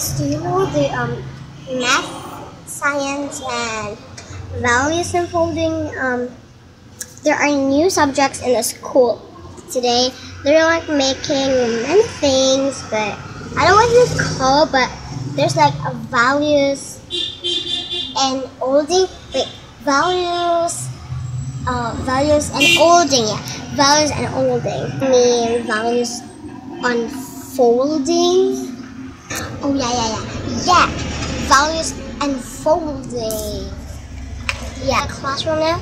Guys, do you know the um, math, science, and values unfolding? Um, there are new subjects in the school today. They're like making many things, but I don't know what it's called, but there's like a values and olding. Wait, values, uh, values and olding. Yeah, values and olding. I mean values unfolding. Oh yeah, yeah, yeah, yeah. Values and unfolding. Yeah, classroom now.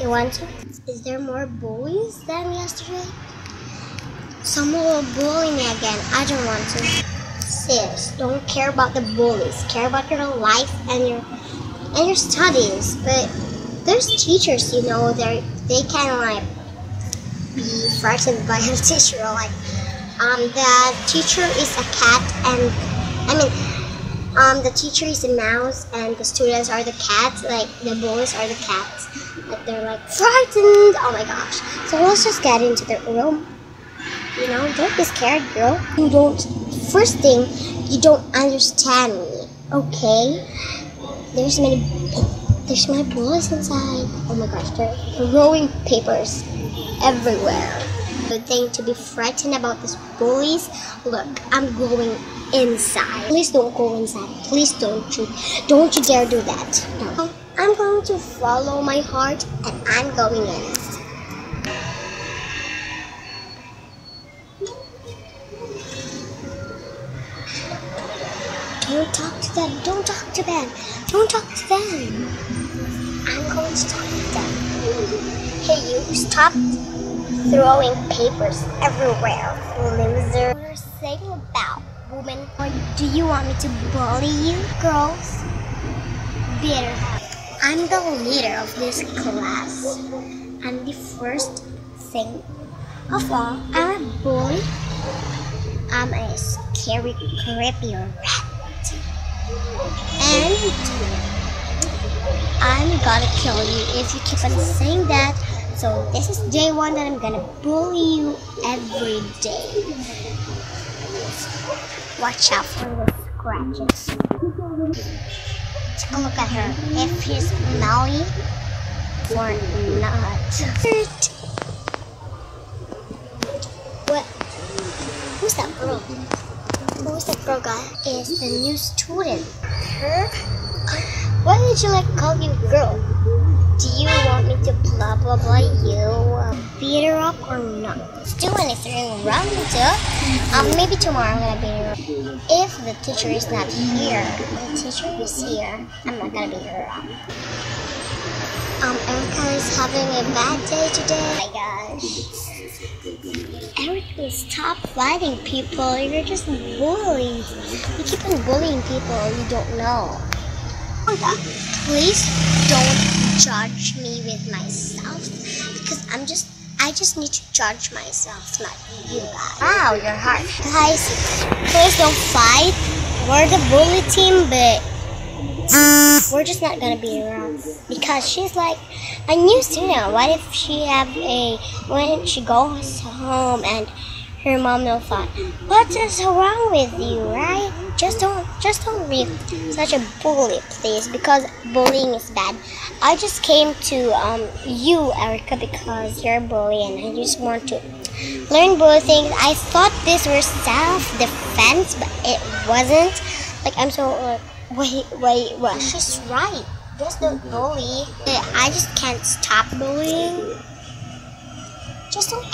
You want to? Is there more bullies than yesterday? Someone will bully me again. I don't want to. Sis, don't care about the bullies. Care about your life and your and your studies. But there's teachers, you know, they they can like be frightened by a teacher. Like, um, the teacher is a cat, and I mean, um, the teacher is a mouse, and the students are the cats. Like, the boys are the cats. Like, they're like frightened. Oh my gosh! So let's just get into the room. You know, don't be scared, girl. You don't. First thing, you don't understand me. Okay? There's many. There's many bullies inside. Oh my gosh, they're throwing papers everywhere. Thing to be frightened about these bullies. Look, I'm going inside. Please don't go inside. Please don't you. Don't you dare do that. No. I'm going to follow my heart and I'm going in. Don't talk to them. Don't talk to them. Don't talk to them. I'm going to talk to them. Hey, you stop throwing papers everywhere, loser. What are saying about women? Or do you want me to bully you, girls? Better. I'm the leader of this class. I'm the first thing of all. I'm a bully. I'm a scary, creepy rat. And I'm gonna kill you if you keep on saying that. So this is day one that I'm gonna bully you every day. Watch out for the scratches. Take a look at her. If she's smelly or not. What? Who's that girl? Who's that girl guy? Is the new student. Her? Why did you like call you girl? Do you want me to blah blah blah you uh, beat her up or not? Do anything wrong to um maybe tomorrow I'm gonna beat her up. If the teacher is not here, the teacher is here, I'm not gonna beat her up. Um Erica is having a bad day today. Oh my gosh. Erica, stop fighting people. You're just bullying. You keep on bullying people you don't know. Please don't judge me with myself because I'm just I just need to judge myself, not you guys. Wow, you're harsh. Guys, please don't fight. We're the bully team, but we're just not gonna be around because she's like a new student. What if she have a when she goes home and her mom will thought, what is wrong with you, right? Just don't just don't be such a bully, please, because bullying is bad. I just came to um, you, Erica, because you're a bully and I just want to learn bully things. I thought this was self-defense, but it wasn't. Like I'm so uh, wait, wait, what? She's right. Just don't bully. I just can't stop bullying.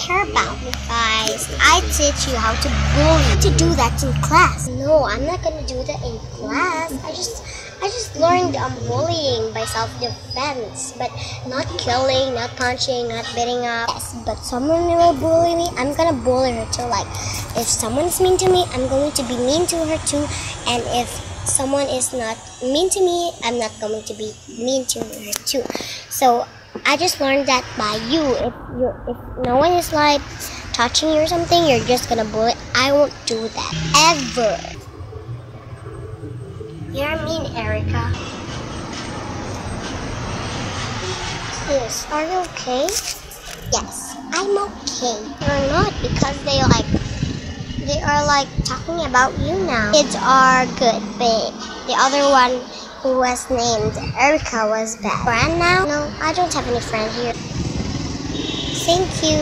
Care about me, guys. I teach you how to bully. To do that in class. No, I'm not gonna do that in class. I just, I just learned um, bullying by self-defense, but not killing, not punching, not beating up. Yes, but someone will bully me. I'm gonna bully her too. Like, if someone's mean to me, I'm going to be mean to her too. And if someone is not mean to me, I'm not going to be mean to her too. So I just learned that by you. If you if no one is like touching you or something, you're just gonna bully. I won't do that ever. You're mean, Erica. Sis, are you okay? Yes, I'm okay. You're not because they like they are like talking about you now. Kids are good, but the other one who was named Erica was bad. Friend now? No, I don't have any friend here. Thank you.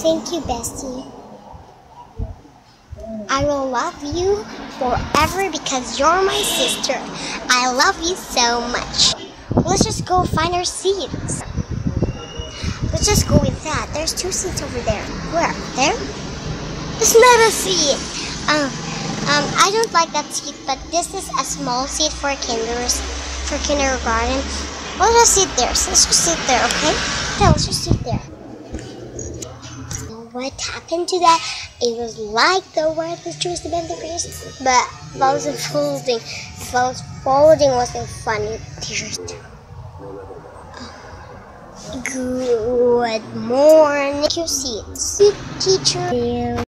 Thank you, bestie. I will love you forever because you're my sister. I love you so much. Let's just go find our seats. Let's just go with that. There's two seats over there. Where? There? It's not a seat. Um, um, I don't like that seat, but this is a small seat for kinders, for kindergarten. Let's just sit there. Let's just sit there, okay? Yeah, let's just sit there. What happened to that? It was like the word was choose the grace, but was folding. Was folding wasn't funny. Good morning. You see, teacher.